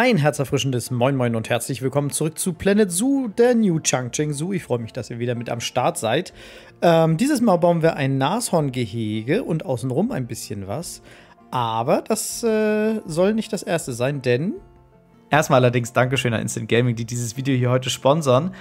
Ein herzerfrischendes Moin Moin und herzlich willkommen zurück zu Planet Zoo, der New Changcheng Zoo. Ich freue mich, dass ihr wieder mit am Start seid. Ähm, dieses Mal bauen wir ein Nashorngehege und außenrum ein bisschen was. Aber das äh, soll nicht das erste sein, denn. Erstmal allerdings Dankeschön an Instant Gaming, die dieses Video hier heute sponsern.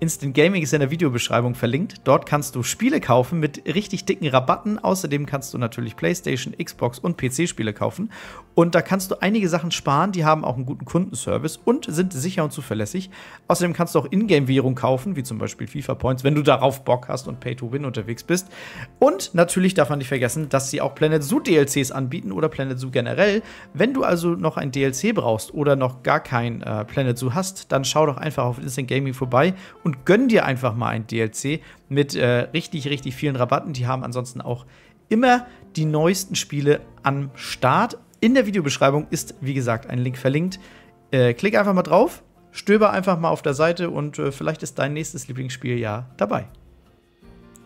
Instant Gaming ist in der Videobeschreibung verlinkt. Dort kannst du Spiele kaufen mit richtig dicken Rabatten. Außerdem kannst du natürlich PlayStation, Xbox und PC-Spiele kaufen. Und da kannst du einige Sachen sparen. Die haben auch einen guten Kundenservice und sind sicher und zuverlässig. Außerdem kannst du auch Ingame-Währung kaufen, wie zum Beispiel FIFA Points, wenn du darauf Bock hast und Pay-to-Win unterwegs bist. Und natürlich darf man nicht vergessen, dass sie auch Planet Zoo DLCs anbieten oder Planet Zoo generell. Wenn du also noch ein DLC brauchst oder noch gar kein äh, Planet Zoo hast, dann schau doch einfach auf Instant Gaming vorbei und und gönn dir einfach mal ein DLC mit äh, richtig, richtig vielen Rabatten. Die haben ansonsten auch immer die neuesten Spiele am Start. In der Videobeschreibung ist, wie gesagt, ein Link verlinkt. Äh, klick einfach mal drauf, stöber einfach mal auf der Seite und äh, vielleicht ist dein nächstes Lieblingsspiel ja dabei.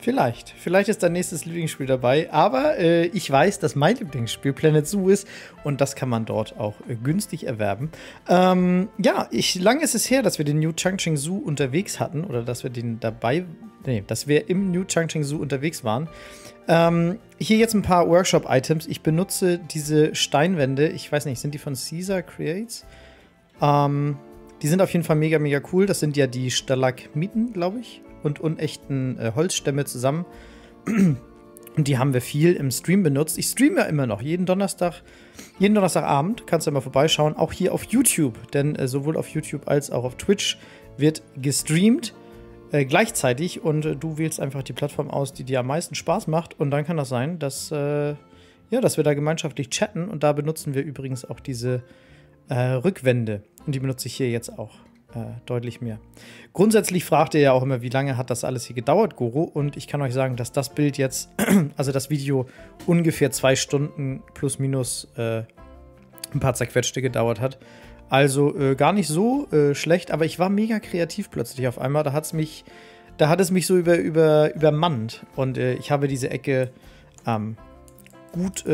Vielleicht. Vielleicht ist dein nächstes Lieblingsspiel dabei. Aber äh, ich weiß, dass mein Lieblingsspiel Planet Zoo ist. Und das kann man dort auch äh, günstig erwerben. Ähm, ja, ich, lange ist es her, dass wir den New Changcheng Zoo unterwegs hatten. Oder dass wir den dabei. Nee, dass wir im New Changcheng Zoo unterwegs waren. Ähm, hier jetzt ein paar Workshop-Items. Ich benutze diese Steinwände. Ich weiß nicht, sind die von Caesar Creates? Ähm, die sind auf jeden Fall mega, mega cool. Das sind ja die Stalagmiten, glaube ich und unechten äh, Holzstämme zusammen. Und die haben wir viel im Stream benutzt. Ich streame ja immer noch, jeden Donnerstag, jeden Donnerstagabend kannst du mal vorbeischauen, auch hier auf YouTube. Denn äh, sowohl auf YouTube als auch auf Twitch wird gestreamt äh, gleichzeitig und äh, du wählst einfach die Plattform aus, die dir am meisten Spaß macht. Und dann kann das sein, dass, äh, ja, dass wir da gemeinschaftlich chatten. Und da benutzen wir übrigens auch diese äh, Rückwände. Und die benutze ich hier jetzt auch äh, deutlich mehr. Grundsätzlich fragt ihr ja auch immer, wie lange hat das alles hier gedauert, Guru? Und ich kann euch sagen, dass das Bild jetzt, also das Video, ungefähr zwei Stunden plus minus äh, ein paar zerquetschte gedauert hat. Also äh, gar nicht so äh, schlecht, aber ich war mega kreativ plötzlich auf einmal. Da hat es mich, da hat es mich so über, über, übermannt. Und äh, ich habe diese Ecke ähm, gut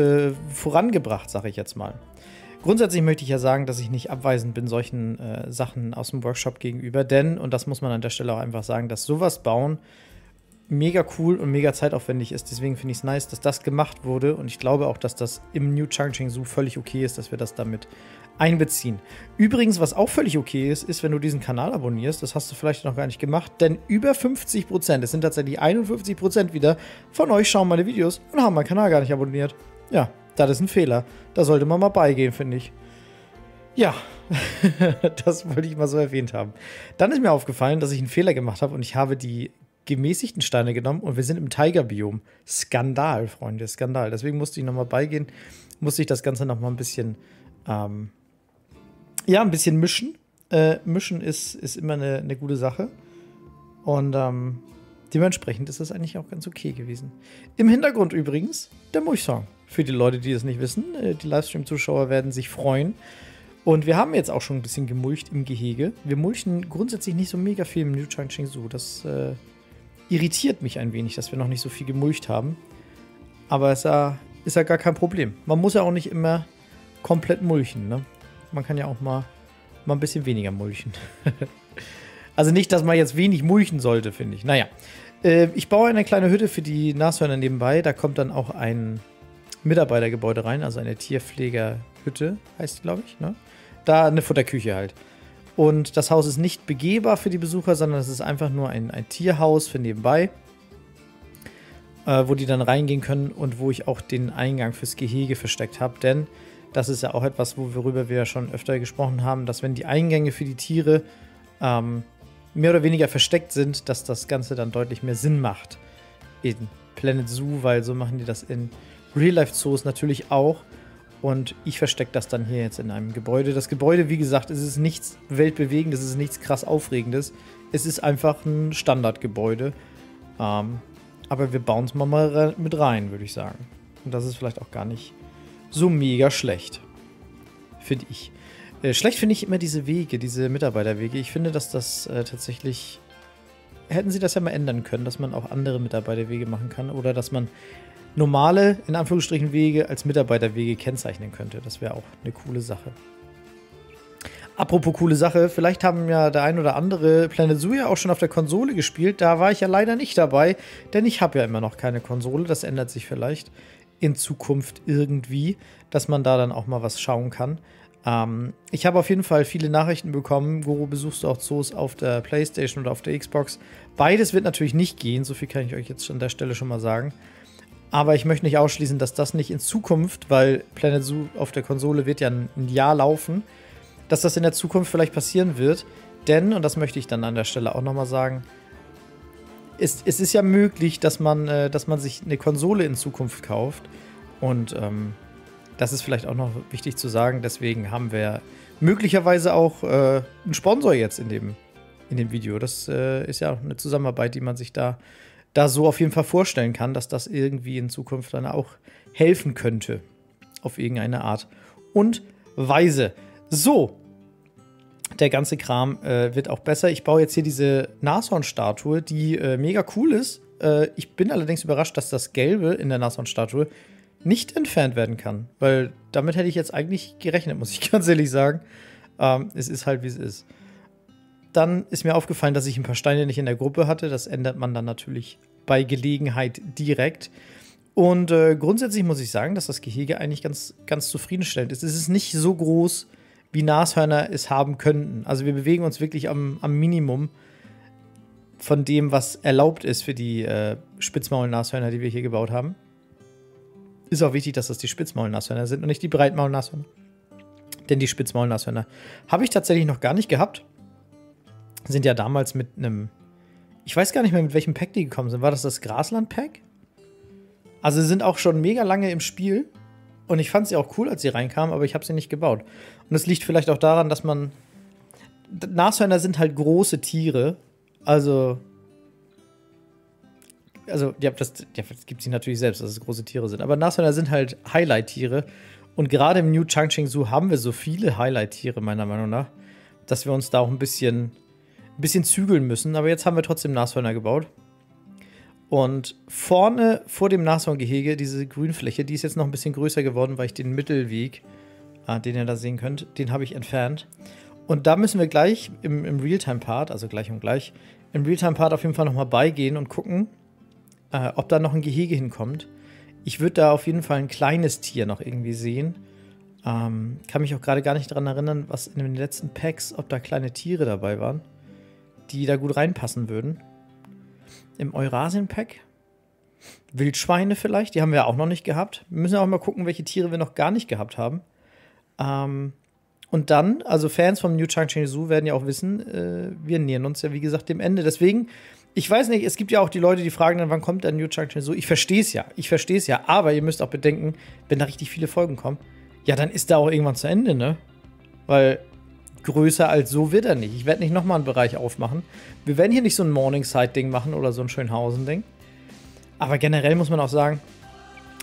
vorangebracht, sage ich jetzt mal. Grundsätzlich möchte ich ja sagen, dass ich nicht abweisend bin solchen äh, Sachen aus dem Workshop gegenüber, denn, und das muss man an der Stelle auch einfach sagen, dass sowas bauen mega cool und mega zeitaufwendig ist. Deswegen finde ich es nice, dass das gemacht wurde und ich glaube auch, dass das im New Changcheng Zoo völlig okay ist, dass wir das damit einbeziehen. Übrigens, was auch völlig okay ist, ist, wenn du diesen Kanal abonnierst, das hast du vielleicht noch gar nicht gemacht, denn über 50 Prozent, es sind tatsächlich 51 Prozent wieder, von euch schauen meine Videos und haben meinen Kanal gar nicht abonniert. Ja, das ist ein Fehler. Da sollte man mal beigehen, finde ich. Ja, das wollte ich mal so erwähnt haben. Dann ist mir aufgefallen, dass ich einen Fehler gemacht habe und ich habe die gemäßigten Steine genommen und wir sind im Tigerbiom. Skandal, Freunde, Skandal. Deswegen musste ich nochmal beigehen, musste ich das Ganze nochmal ein bisschen, ähm, ja, ein bisschen mischen. Äh, mischen ist, ist immer eine, eine gute Sache. Und ähm, dementsprechend ist das eigentlich auch ganz okay gewesen. Im Hintergrund übrigens der Mulchsong für die Leute, die es nicht wissen. Äh, die Livestream-Zuschauer werden sich freuen. Und wir haben jetzt auch schon ein bisschen gemulcht im Gehege. Wir mulchen grundsätzlich nicht so mega viel im New Changcheng Zoo. Das äh, irritiert mich ein wenig, dass wir noch nicht so viel gemulcht haben. Aber es ist ja, ist ja gar kein Problem. Man muss ja auch nicht immer komplett mulchen. Ne? Man kann ja auch mal, mal ein bisschen weniger mulchen. also nicht, dass man jetzt wenig mulchen sollte, finde ich. Naja. Äh, ich baue eine kleine Hütte für die Nashörner nebenbei. Da kommt dann auch ein Mitarbeitergebäude rein, also eine Tierpflegerhütte, heißt glaube ich. Ne? Da eine Futterküche halt. Und das Haus ist nicht begehbar für die Besucher, sondern es ist einfach nur ein, ein Tierhaus für nebenbei, äh, wo die dann reingehen können und wo ich auch den Eingang fürs Gehege versteckt habe. Denn das ist ja auch etwas, worüber wir ja schon öfter gesprochen haben, dass wenn die Eingänge für die Tiere ähm, mehr oder weniger versteckt sind, dass das Ganze dann deutlich mehr Sinn macht in Planet Zoo, weil so machen die das in Real-Life-Zoos natürlich auch. Und ich verstecke das dann hier jetzt in einem Gebäude. Das Gebäude, wie gesagt, es ist nichts weltbewegendes, es ist nichts krass Aufregendes. Es ist einfach ein Standardgebäude. Ähm, aber wir bauen es mal, mal mit rein, würde ich sagen. Und das ist vielleicht auch gar nicht so mega schlecht. Finde ich. Äh, schlecht finde ich immer diese Wege, diese Mitarbeiterwege. Ich finde, dass das äh, tatsächlich. Hätten sie das ja mal ändern können, dass man auch andere Mitarbeiterwege machen kann. Oder dass man normale, in Anführungsstrichen, Wege als Mitarbeiterwege kennzeichnen könnte. Das wäre auch eine coole Sache. Apropos coole Sache, vielleicht haben ja der ein oder andere Planet Zoo ja auch schon auf der Konsole gespielt. Da war ich ja leider nicht dabei, denn ich habe ja immer noch keine Konsole. Das ändert sich vielleicht in Zukunft irgendwie, dass man da dann auch mal was schauen kann. Ähm, ich habe auf jeden Fall viele Nachrichten bekommen. Guru, besuchst du auch Zoos auf der PlayStation oder auf der Xbox? Beides wird natürlich nicht gehen, so viel kann ich euch jetzt an der Stelle schon mal sagen. Aber ich möchte nicht ausschließen, dass das nicht in Zukunft, weil Planet Zoo auf der Konsole wird ja ein Jahr laufen, dass das in der Zukunft vielleicht passieren wird. Denn, und das möchte ich dann an der Stelle auch nochmal sagen, es, es ist ja möglich, dass man, äh, dass man sich eine Konsole in Zukunft kauft. Und ähm, das ist vielleicht auch noch wichtig zu sagen. Deswegen haben wir möglicherweise auch äh, einen Sponsor jetzt in dem, in dem Video. Das äh, ist ja auch eine Zusammenarbeit, die man sich da da so auf jeden Fall vorstellen kann, dass das irgendwie in Zukunft dann auch helfen könnte. Auf irgendeine Art und Weise. So, der ganze Kram äh, wird auch besser. Ich baue jetzt hier diese Nashorn-Statue, die äh, mega cool ist. Äh, ich bin allerdings überrascht, dass das Gelbe in der Nashorn-Statue nicht entfernt werden kann. Weil damit hätte ich jetzt eigentlich gerechnet, muss ich ganz ehrlich sagen. Ähm, es ist halt, wie es ist. Dann ist mir aufgefallen, dass ich ein paar Steine nicht in der Gruppe hatte. Das ändert man dann natürlich bei Gelegenheit direkt. Und äh, grundsätzlich muss ich sagen, dass das Gehege eigentlich ganz, ganz zufriedenstellend ist. Es ist nicht so groß, wie Nashörner es haben könnten. Also wir bewegen uns wirklich am, am Minimum von dem, was erlaubt ist für die äh, Spitzmaulnashörner, die wir hier gebaut haben. Ist auch wichtig, dass das die Spitzmaulnashörner sind und nicht die Breitmaulnashörner. Denn die Spitzmaulnashörner habe ich tatsächlich noch gar nicht gehabt sind ja damals mit einem. Ich weiß gar nicht mehr, mit welchem Pack die gekommen sind. War das das Grasland-Pack? Also sind auch schon mega lange im Spiel. Und ich fand sie auch cool, als sie reinkamen, aber ich habe sie nicht gebaut. Und es liegt vielleicht auch daran, dass man. Nashörner sind halt große Tiere. Also. Also, ja, das, ja, das gibt sie natürlich selbst, dass es große Tiere sind. Aber Nashörner sind halt Highlight-Tiere. Und gerade im New Changcheng Zoo haben wir so viele Highlight-Tiere, meiner Meinung nach, dass wir uns da auch ein bisschen bisschen zügeln müssen, aber jetzt haben wir trotzdem Nashörner gebaut. Und vorne vor dem Nashorngehege, diese Grünfläche, die ist jetzt noch ein bisschen größer geworden, weil ich den Mittelweg, äh, den ihr da sehen könnt, den habe ich entfernt. Und da müssen wir gleich im, im Realtime-Part, also gleich und gleich, im Realtime-Part auf jeden Fall nochmal beigehen und gucken, äh, ob da noch ein Gehege hinkommt. Ich würde da auf jeden Fall ein kleines Tier noch irgendwie sehen. Ähm, kann mich auch gerade gar nicht daran erinnern, was in den letzten Packs, ob da kleine Tiere dabei waren die da gut reinpassen würden. Im Eurasien-Pack. Wildschweine vielleicht, die haben wir auch noch nicht gehabt. Wir müssen auch mal gucken, welche Tiere wir noch gar nicht gehabt haben. Ähm, und dann, also Fans vom New Changcheng Zoo werden ja auch wissen, äh, wir nähern uns ja wie gesagt dem Ende. Deswegen, ich weiß nicht, es gibt ja auch die Leute, die fragen dann, wann kommt der New Changcheng Zoo? Ich verstehe es ja, ich verstehe es ja, aber ihr müsst auch bedenken, wenn da richtig viele Folgen kommen, ja, dann ist da auch irgendwann zu Ende, ne? Weil größer als so wird er nicht. Ich werde nicht nochmal einen Bereich aufmachen. Wir werden hier nicht so ein Morningside-Ding machen oder so ein Schönhausen-Ding. Aber generell muss man auch sagen,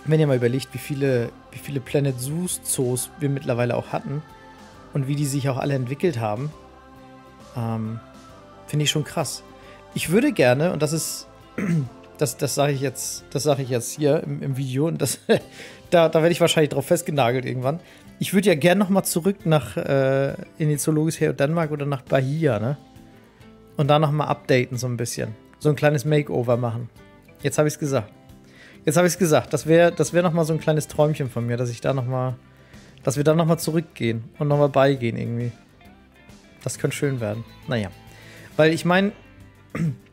wenn ihr mal überlegt, wie viele, wie viele Planet Zoos Zoos wir mittlerweile auch hatten und wie die sich auch alle entwickelt haben, ähm, finde ich schon krass. Ich würde gerne, und das ist, das, das sage ich jetzt, das sage ich jetzt hier im, im Video, und das, da, da werde ich wahrscheinlich drauf festgenagelt irgendwann. Ich würde ja gerne noch mal zurück nach äh, in die Zoologische Dänemark oder nach Bahia, ne? Und da noch mal updaten so ein bisschen. So ein kleines Makeover machen. Jetzt habe ich es gesagt. Jetzt habe ich es gesagt. Das wäre das wär noch mal so ein kleines Träumchen von mir, dass ich da noch mal, dass wir da noch mal zurückgehen und noch mal beigehen irgendwie. Das könnte schön werden. Naja. Weil ich meine,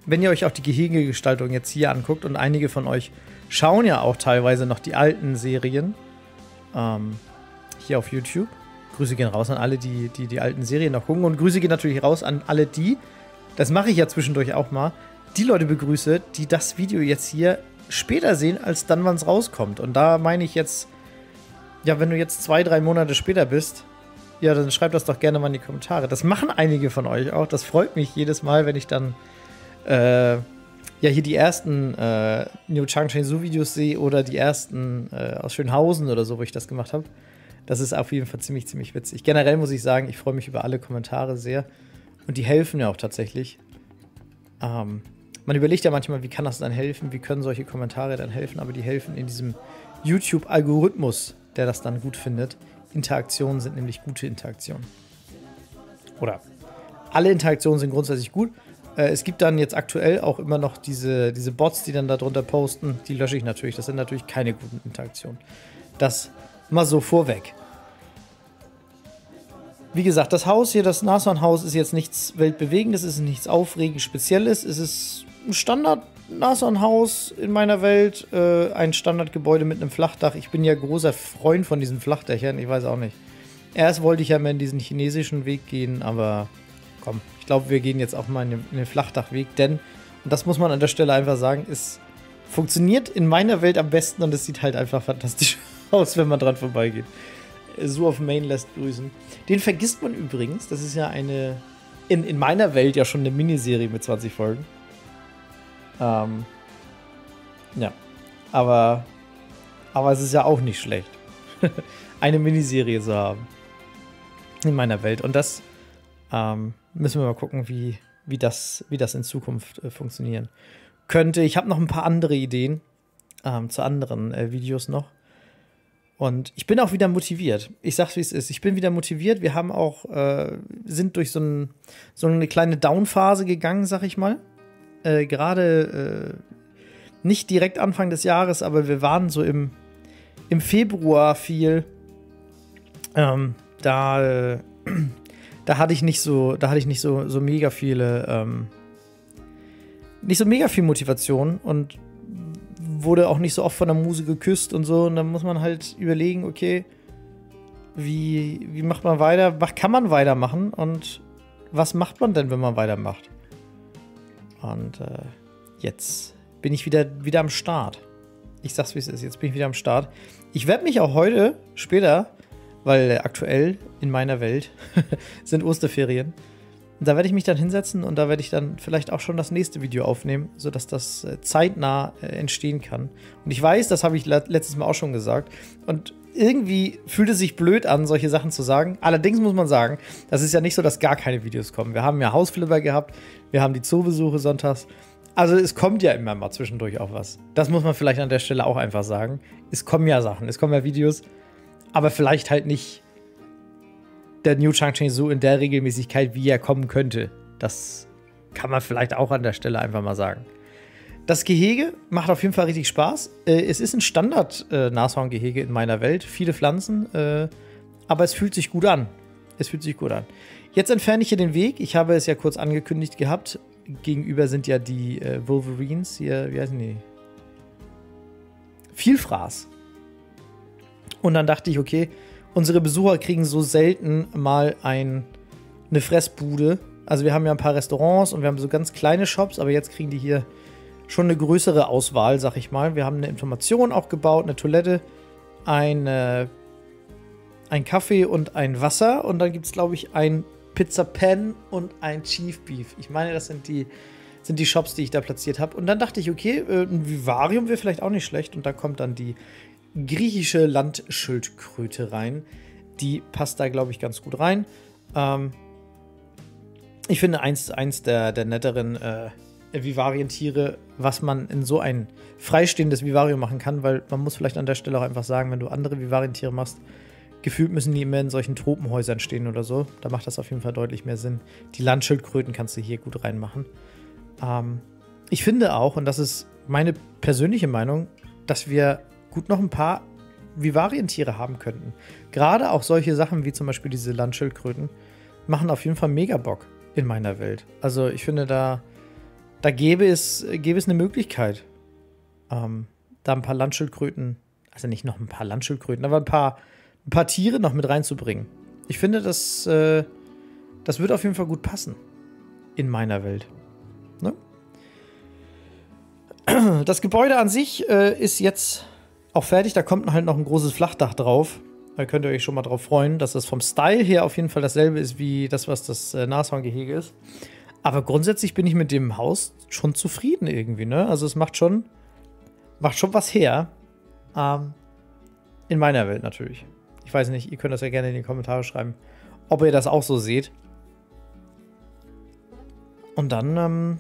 wenn ihr euch auch die Gehegegestaltung jetzt hier anguckt und einige von euch schauen ja auch teilweise noch die alten Serien, ähm, hier auf YouTube. Grüße gehen raus an alle, die die, die alten Serien noch gucken. Und Grüße gehen natürlich raus an alle die, das mache ich ja zwischendurch auch mal, die Leute begrüße, die das Video jetzt hier später sehen, als dann, wann es rauskommt. Und da meine ich jetzt, ja, wenn du jetzt zwei, drei Monate später bist, ja, dann schreib das doch gerne mal in die Kommentare. Das machen einige von euch auch. Das freut mich jedes Mal, wenn ich dann äh, ja hier die ersten äh, New Chang Chen Su Videos sehe oder die ersten äh, aus Schönhausen oder so, wo ich das gemacht habe. Das ist auf jeden Fall ziemlich, ziemlich witzig. Generell muss ich sagen, ich freue mich über alle Kommentare sehr. Und die helfen ja auch tatsächlich. Ähm, man überlegt ja manchmal, wie kann das dann helfen? Wie können solche Kommentare dann helfen? Aber die helfen in diesem YouTube-Algorithmus, der das dann gut findet. Interaktionen sind nämlich gute Interaktionen. oder alle Interaktionen sind grundsätzlich gut. Äh, es gibt dann jetzt aktuell auch immer noch diese, diese Bots, die dann darunter posten. Die lösche ich natürlich. Das sind natürlich keine guten Interaktionen. Das mal so vorweg. Wie gesagt, das Haus hier, das Nashornhaus, ist jetzt nichts Weltbewegendes, es ist nichts Aufregend Spezielles. Es ist ein Standard Nashornhaus in meiner Welt, äh, ein Standardgebäude mit einem Flachdach. Ich bin ja großer Freund von diesen Flachdächern, ich weiß auch nicht. Erst wollte ich ja mal in diesen chinesischen Weg gehen, aber komm, ich glaube, wir gehen jetzt auch mal in den, den Flachdachweg, denn, und das muss man an der Stelle einfach sagen, es funktioniert in meiner Welt am besten und es sieht halt einfach fantastisch aus, wenn man dran vorbeigeht so auf Main lässt grüßen. Den vergisst man übrigens. Das ist ja eine, in, in meiner Welt ja schon eine Miniserie mit 20 Folgen. Ähm, ja. Aber, aber es ist ja auch nicht schlecht, eine Miniserie zu haben. In meiner Welt. Und das ähm, müssen wir mal gucken, wie, wie, das, wie das in Zukunft äh, funktionieren könnte. Ich habe noch ein paar andere Ideen ähm, zu anderen äh, Videos noch. Und ich bin auch wieder motiviert. Ich sag's, wie es ist. Ich bin wieder motiviert. Wir haben auch, äh, sind durch so, ein, so eine kleine Down-Phase gegangen, sag ich mal. Äh, Gerade äh, nicht direkt Anfang des Jahres, aber wir waren so im, im Februar viel. Ähm, da, äh, da hatte ich nicht so, da hatte ich nicht so, so mega viele, ähm, nicht so mega viel Motivation und wurde auch nicht so oft von der Muse geküsst und so. Und dann muss man halt überlegen, okay, wie, wie macht man weiter? Kann man weitermachen? Und was macht man denn, wenn man weitermacht? Und äh, jetzt bin ich wieder, wieder am Start. Ich sag's, wie es ist. Jetzt bin ich wieder am Start. Ich werde mich auch heute, später, weil aktuell in meiner Welt sind Osterferien, und da werde ich mich dann hinsetzen und da werde ich dann vielleicht auch schon das nächste Video aufnehmen, sodass das äh, zeitnah äh, entstehen kann. Und ich weiß, das habe ich letztes Mal auch schon gesagt. Und irgendwie fühlt es sich blöd an, solche Sachen zu sagen. Allerdings muss man sagen, das ist ja nicht so, dass gar keine Videos kommen. Wir haben ja Hausflipper gehabt, wir haben die Zoobesuche sonntags. Also es kommt ja immer mal zwischendurch auch was. Das muss man vielleicht an der Stelle auch einfach sagen. Es kommen ja Sachen, es kommen ja Videos, aber vielleicht halt nicht der New Changcheng so in der Regelmäßigkeit, wie er kommen könnte. Das kann man vielleicht auch an der Stelle einfach mal sagen. Das Gehege macht auf jeden Fall richtig Spaß. Äh, es ist ein Standard-Nashorngehege äh, in meiner Welt. Viele Pflanzen, äh, aber es fühlt sich gut an. Es fühlt sich gut an. Jetzt entferne ich hier den Weg. Ich habe es ja kurz angekündigt gehabt. Gegenüber sind ja die Wolverines hier, wie heißen die? Vielfraß. Und dann dachte ich, okay, unsere Besucher kriegen so selten mal ein, eine Fressbude. Also wir haben ja ein paar Restaurants und wir haben so ganz kleine Shops, aber jetzt kriegen die hier schon eine größere Auswahl, sag ich mal. Wir haben eine Information auch gebaut, eine Toilette, eine, ein Kaffee und ein Wasser. Und dann gibt es, glaube ich, ein Pizza Pen und ein Chief Beef. Ich meine, das sind die, sind die Shops, die ich da platziert habe. Und dann dachte ich, okay, äh, ein Vivarium wäre vielleicht auch nicht schlecht. Und da kommt dann die griechische Landschildkröte rein. Die passt da, glaube ich, ganz gut rein. Ähm, ich finde eins, eins der, der netteren äh, Vivarientiere, was man in so ein freistehendes Vivarium machen kann, weil man muss vielleicht an der Stelle auch einfach sagen, wenn du andere Vivarientiere machst, gefühlt müssen die immer in solchen Tropenhäusern stehen oder so. Da macht das auf jeden Fall deutlich mehr Sinn. Die Landschildkröten kannst du hier gut reinmachen. Ähm, ich finde auch, und das ist meine persönliche Meinung, dass wir gut noch ein paar Vivarientiere haben könnten. Gerade auch solche Sachen wie zum Beispiel diese Landschildkröten machen auf jeden Fall mega Bock in meiner Welt. Also ich finde, da, da gäbe, es, gäbe es eine Möglichkeit, ähm, da ein paar Landschildkröten, also nicht noch ein paar Landschildkröten, aber ein paar, ein paar Tiere noch mit reinzubringen. Ich finde, das, äh, das wird auf jeden Fall gut passen in meiner Welt. Ne? Das Gebäude an sich äh, ist jetzt auch fertig. Da kommt halt noch ein großes Flachdach drauf. Da könnt ihr euch schon mal drauf freuen, dass das vom Style her auf jeden Fall dasselbe ist wie das, was das äh, Nashorngehege ist. Aber grundsätzlich bin ich mit dem Haus schon zufrieden irgendwie, ne? Also es macht schon, macht schon was her. Ähm, in meiner Welt natürlich. Ich weiß nicht, ihr könnt das ja gerne in die Kommentare schreiben, ob ihr das auch so seht. Und dann, ähm,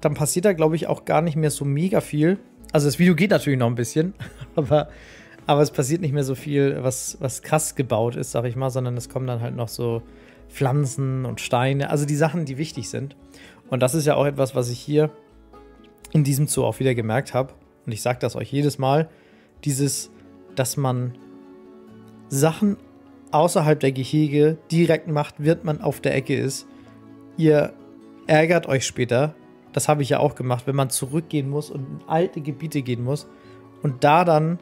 dann passiert da, glaube ich, auch gar nicht mehr so mega viel. Also das Video geht natürlich noch ein bisschen, aber, aber es passiert nicht mehr so viel, was, was krass gebaut ist, sag ich mal, sondern es kommen dann halt noch so Pflanzen und Steine, also die Sachen, die wichtig sind. Und das ist ja auch etwas, was ich hier in diesem Zoo auch wieder gemerkt habe. Und ich sage das euch jedes Mal, dieses, dass man Sachen außerhalb der Gehege direkt macht, wird man auf der Ecke ist. Ihr ärgert euch später. Das habe ich ja auch gemacht, wenn man zurückgehen muss und in alte Gebiete gehen muss und da dann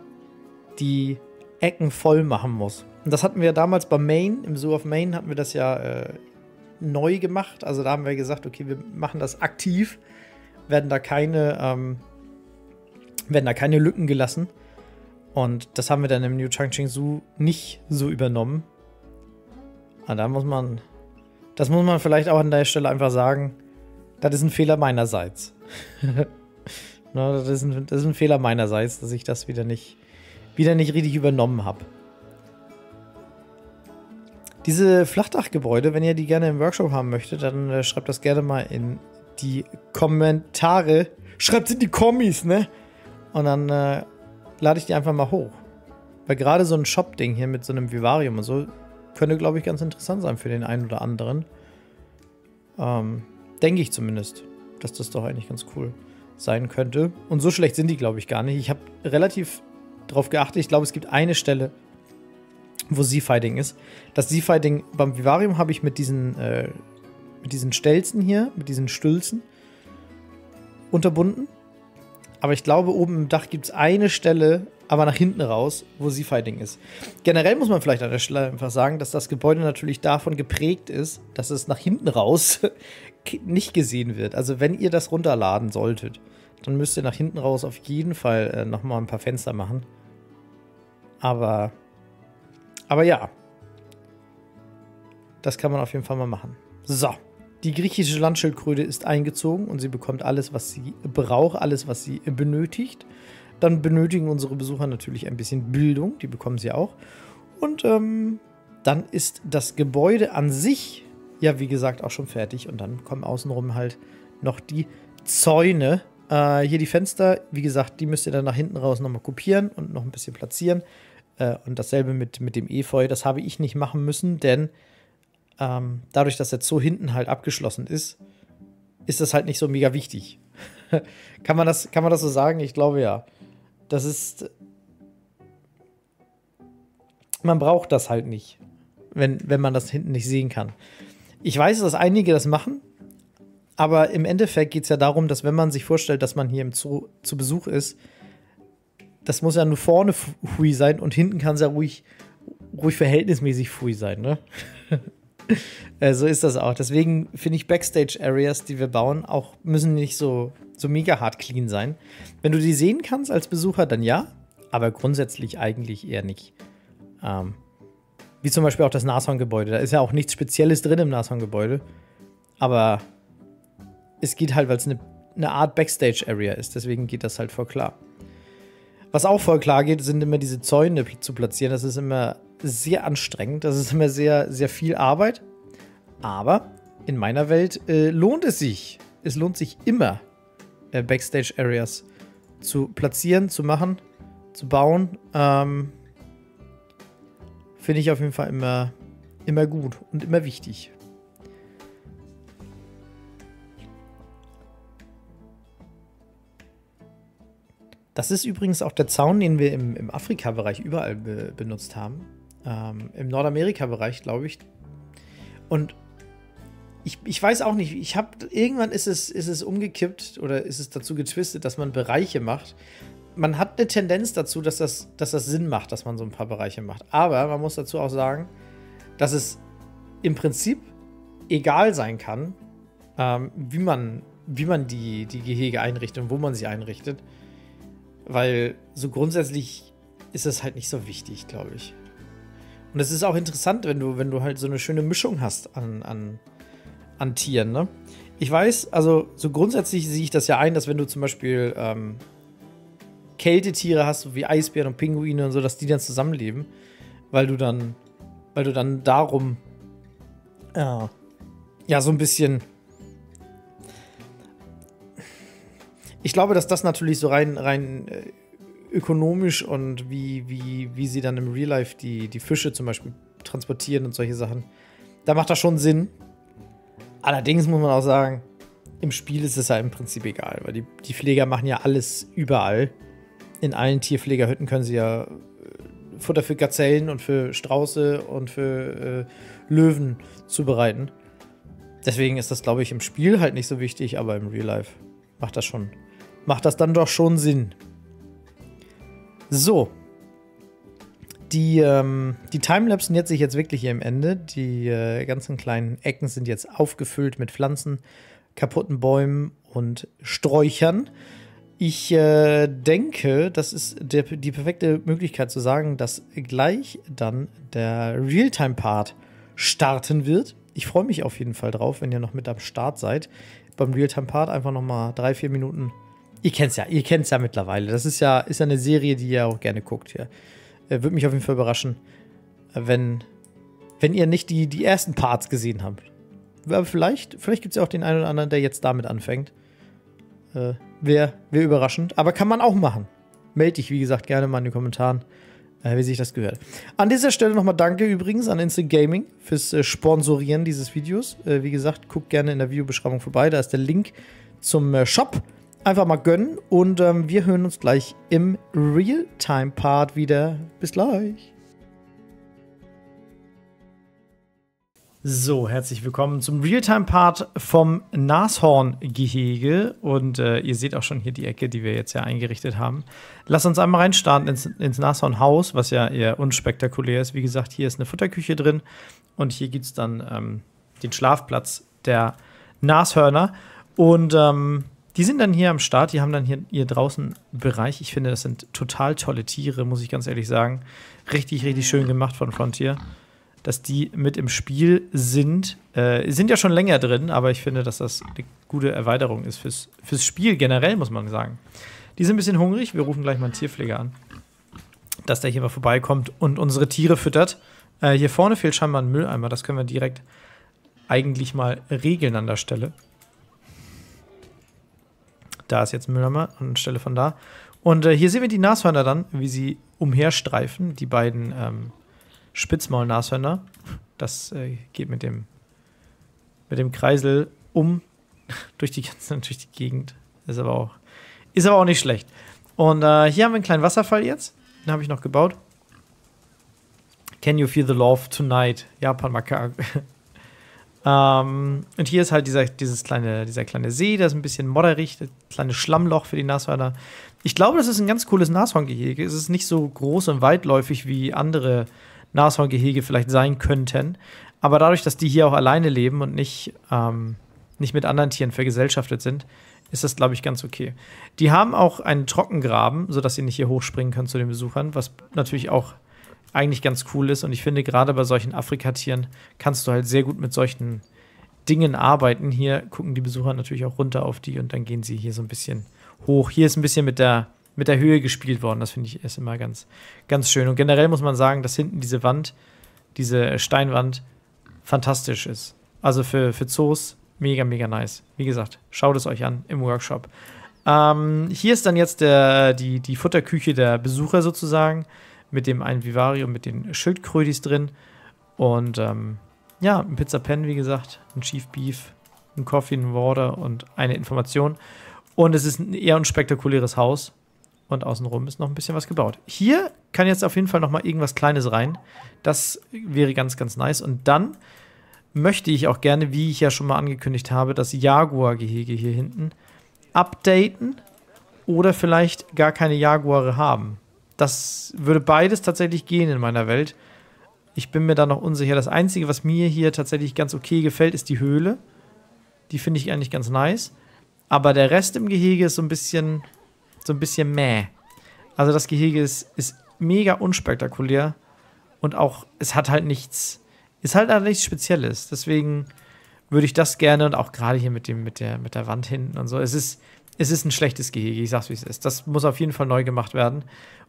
die Ecken voll machen muss. Und das hatten wir damals bei Maine, im Zoo of Maine hatten wir das ja äh, neu gemacht. Also da haben wir gesagt, okay, wir machen das aktiv, werden da keine, ähm, werden da keine Lücken gelassen. Und das haben wir dann im New Changcheng Zoo nicht so übernommen. Aber da muss man, das muss man vielleicht auch an der Stelle einfach sagen, das ist ein Fehler meinerseits. Na, das, ist ein, das ist ein Fehler meinerseits, dass ich das wieder nicht, wieder nicht richtig übernommen habe. Diese Flachdachgebäude, wenn ihr die gerne im Workshop haben möchtet, dann äh, schreibt das gerne mal in die Kommentare. Schreibt in die Kommis, ne? Und dann äh, lade ich die einfach mal hoch. Weil gerade so ein Shop-Ding hier mit so einem Vivarium und so könnte, glaube ich, ganz interessant sein für den einen oder anderen. Ähm, Denke ich zumindest, das doch eigentlich ganz cool sein könnte. Und so schlecht sind die, glaube ich, gar nicht. Ich habe relativ darauf geachtet. Ich glaube, es gibt eine Stelle, wo Z-Fighting ist. Das Z-Fighting beim Vivarium habe ich mit diesen, äh, mit diesen Stelzen hier, mit diesen Stülzen unterbunden. Aber ich glaube, oben im Dach gibt es eine Stelle, aber nach hinten raus, wo Z-Fighting ist. Generell muss man vielleicht an der Stelle einfach sagen, dass das Gebäude natürlich davon geprägt ist, dass es nach hinten raus nicht gesehen wird. Also wenn ihr das runterladen solltet, dann müsst ihr nach hinten raus auf jeden Fall äh, nochmal ein paar Fenster machen. Aber aber ja. Das kann man auf jeden Fall mal machen. So. Die griechische Landschildkröte ist eingezogen und sie bekommt alles, was sie braucht, alles, was sie benötigt. Dann benötigen unsere Besucher natürlich ein bisschen Bildung, die bekommen sie auch. Und ähm, dann ist das Gebäude an sich ja, wie gesagt, auch schon fertig. Und dann kommen außenrum halt noch die Zäune. Äh, hier die Fenster, wie gesagt, die müsst ihr dann nach hinten raus nochmal kopieren und noch ein bisschen platzieren. Äh, und dasselbe mit, mit dem Efeu, das habe ich nicht machen müssen, denn ähm, dadurch, dass der Zoo hinten halt abgeschlossen ist, ist das halt nicht so mega wichtig. kann, man das, kann man das so sagen? Ich glaube ja. Das ist. Man braucht das halt nicht, wenn, wenn man das hinten nicht sehen kann. Ich weiß, dass einige das machen, aber im Endeffekt geht es ja darum, dass wenn man sich vorstellt, dass man hier im Zoo zu Besuch ist, das muss ja nur vorne Fui sein und hinten kann es ja ruhig, ruhig verhältnismäßig Fui sein, ne? äh, so ist das auch. Deswegen finde ich Backstage-Areas, die wir bauen, auch müssen nicht so, so mega hart clean sein. Wenn du die sehen kannst als Besucher, dann ja, aber grundsätzlich eigentlich eher nicht. Ähm, wie zum Beispiel auch das Nashorn-Gebäude. Da ist ja auch nichts Spezielles drin im Nashorn-Gebäude. Aber es geht halt, weil es eine, eine Art Backstage-Area ist. Deswegen geht das halt voll klar. Was auch voll klar geht, sind immer diese Zäune zu platzieren. Das ist immer sehr anstrengend. Das ist immer sehr, sehr viel Arbeit. Aber in meiner Welt äh, lohnt es sich. Es lohnt sich immer, äh, Backstage-Areas zu platzieren, zu machen, zu bauen. Ähm, Finde ich auf jeden Fall immer, immer gut und immer wichtig. Das ist übrigens auch der Zaun, den wir im, im Afrika-Bereich überall be benutzt haben. Ähm, Im Nordamerika-Bereich, glaube ich. Und ich, ich weiß auch nicht, ich habe irgendwann ist es, ist es umgekippt oder ist es dazu getwistet, dass man Bereiche macht. Man hat eine Tendenz dazu, dass das, dass das Sinn macht, dass man so ein paar Bereiche macht. Aber man muss dazu auch sagen, dass es im Prinzip egal sein kann, ähm, wie man, wie man die, die Gehege einrichtet und wo man sie einrichtet. Weil so grundsätzlich ist das halt nicht so wichtig, glaube ich. Und es ist auch interessant, wenn du, wenn du halt so eine schöne Mischung hast an, an, an Tieren, ne? Ich weiß, also so grundsätzlich sehe ich das ja ein, dass wenn du zum Beispiel ähm, Kältetiere hast, so wie Eisbären und Pinguine und so, dass die dann zusammenleben, weil du dann, weil du dann darum äh, ja so ein bisschen ich glaube, dass das natürlich so rein, rein äh, ökonomisch und wie, wie, wie sie dann im Real Life die, die Fische zum Beispiel transportieren und solche Sachen, da macht das schon Sinn. Allerdings muss man auch sagen, im Spiel ist es ja im Prinzip egal, weil die, die Pfleger machen ja alles überall. In allen Tierpflegerhütten können sie ja äh, Futter für Gazellen und für Strauße und für äh, Löwen zubereiten. Deswegen ist das, glaube ich, im Spiel halt nicht so wichtig, aber im Real Life macht das schon, macht das dann doch schon Sinn. So. Die, ähm, die Timelapse nähert sich jetzt wirklich hier am Ende. Die äh, ganzen kleinen Ecken sind jetzt aufgefüllt mit Pflanzen, kaputten Bäumen und Sträuchern. Ich äh, denke, das ist der, die perfekte Möglichkeit zu sagen, dass gleich dann der Realtime-Part starten wird. Ich freue mich auf jeden Fall drauf, wenn ihr noch mit am Start seid. Beim Realtime-Part einfach noch mal drei, vier Minuten. Ihr kennt es ja, ihr kennt es ja mittlerweile. Das ist ja, ist ja eine Serie, die ihr auch gerne guckt. Ja. Äh, Würde mich auf jeden Fall überraschen, wenn, wenn ihr nicht die, die ersten Parts gesehen habt. Aber vielleicht, vielleicht gibt es ja auch den einen oder anderen, der jetzt damit anfängt. Äh, Wäre wär überraschend. Aber kann man auch machen. Meld dich, wie gesagt, gerne mal in den Kommentaren, äh, wie sich das gehört. An dieser Stelle nochmal danke übrigens an Instant Gaming fürs äh, Sponsorieren dieses Videos. Äh, wie gesagt, guckt gerne in der Videobeschreibung vorbei. Da ist der Link zum äh, Shop. Einfach mal gönnen. Und ähm, wir hören uns gleich im Realtime-Part wieder. Bis gleich. So, herzlich willkommen zum Realtime-Part vom Nashorn-Gehege. Und äh, ihr seht auch schon hier die Ecke, die wir jetzt ja eingerichtet haben. Lasst uns einmal reinstarten ins, ins Nashorn-Haus, was ja eher unspektakulär ist. Wie gesagt, hier ist eine Futterküche drin und hier gibt es dann ähm, den Schlafplatz der Nashörner. Und ähm, die sind dann hier am Start, die haben dann hier, hier draußen Bereich. Ich finde, das sind total tolle Tiere, muss ich ganz ehrlich sagen. Richtig, richtig schön gemacht von Frontier dass die mit im Spiel sind. Äh, sind ja schon länger drin, aber ich finde, dass das eine gute Erweiterung ist fürs, fürs Spiel generell, muss man sagen. Die sind ein bisschen hungrig. Wir rufen gleich mal einen Tierpfleger an, dass der hier mal vorbeikommt und unsere Tiere füttert. Äh, hier vorne fehlt scheinbar ein Mülleimer. Das können wir direkt eigentlich mal regeln an der Stelle. Da ist jetzt ein Mülleimer anstelle von da. Und äh, hier sehen wir die Nashörner dann, wie sie umherstreifen. Die beiden ähm, Spitzmaulnashörner. Das äh, geht mit dem, mit dem Kreisel um durch die ganze durch die Gegend. Ist aber auch, ist aber auch nicht schlecht. Und äh, hier haben wir einen kleinen Wasserfall jetzt. Den habe ich noch gebaut. Can you feel the love tonight? Japan Makak. ähm, und hier ist halt dieser, dieses kleine, dieser kleine See, der ist ein bisschen modderig, das kleine Schlammloch für die Nashörner. Ich glaube, das ist ein ganz cooles Nashorngehege. Es ist nicht so groß und weitläufig wie andere Nashorngehege vielleicht sein könnten. Aber dadurch, dass die hier auch alleine leben und nicht, ähm, nicht mit anderen Tieren vergesellschaftet sind, ist das, glaube ich, ganz okay. Die haben auch einen Trockengraben, sodass sie nicht hier hochspringen können zu den Besuchern, was natürlich auch eigentlich ganz cool ist. Und ich finde, gerade bei solchen Afrikatieren kannst du halt sehr gut mit solchen Dingen arbeiten. Hier gucken die Besucher natürlich auch runter auf die und dann gehen sie hier so ein bisschen hoch. Hier ist ein bisschen mit der mit der Höhe gespielt worden. Das finde ich ist immer ganz, ganz schön. Und generell muss man sagen, dass hinten diese Wand, diese Steinwand, fantastisch ist. Also für, für Zoos mega, mega nice. Wie gesagt, schaut es euch an im Workshop. Ähm, hier ist dann jetzt der, die, die Futterküche der Besucher sozusagen, mit dem einen Vivarium, mit den Schildkrötis drin. Und ähm, ja, ein Pizza Pen, wie gesagt, ein Chief Beef, ein Coffee, ein Water und eine Information. Und es ist ein eher unspektakuläres Haus und außenrum ist noch ein bisschen was gebaut. Hier kann jetzt auf jeden Fall noch mal irgendwas Kleines rein. Das wäre ganz, ganz nice. Und dann möchte ich auch gerne, wie ich ja schon mal angekündigt habe, das Jaguar-Gehege hier hinten updaten oder vielleicht gar keine Jaguare haben. Das würde beides tatsächlich gehen in meiner Welt. Ich bin mir da noch unsicher. Das Einzige, was mir hier tatsächlich ganz okay gefällt, ist die Höhle. Die finde ich eigentlich ganz nice. Aber der Rest im Gehege ist so ein bisschen so ein bisschen mäh. Also das Gehege ist, ist mega unspektakulär und auch, es hat halt nichts, ist halt, halt nichts Spezielles. Deswegen würde ich das gerne und auch gerade hier mit dem, mit der, mit der Wand hinten und so. Es ist, es ist ein schlechtes Gehege, ich sag's wie es ist. Das muss auf jeden Fall neu gemacht werden.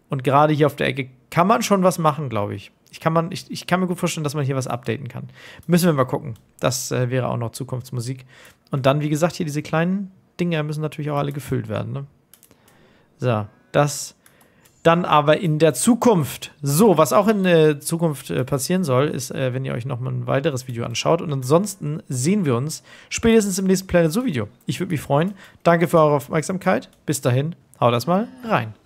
Und gerade hier auf der Ecke kann man schon was machen, glaube ich. Ich kann, man, ich, ich kann mir gut vorstellen, dass man hier was updaten kann. Müssen wir mal gucken. Das äh, wäre auch noch Zukunftsmusik. Und dann, wie gesagt, hier diese kleinen Dinge müssen natürlich auch alle gefüllt werden. Ne? So, das dann aber in der Zukunft. So, was auch in der Zukunft äh, passieren soll, ist, äh, wenn ihr euch noch mal ein weiteres Video anschaut. Und ansonsten sehen wir uns spätestens im nächsten Planet Zoo Video. Ich würde mich freuen. Danke für eure Aufmerksamkeit. Bis dahin, haut das mal rein.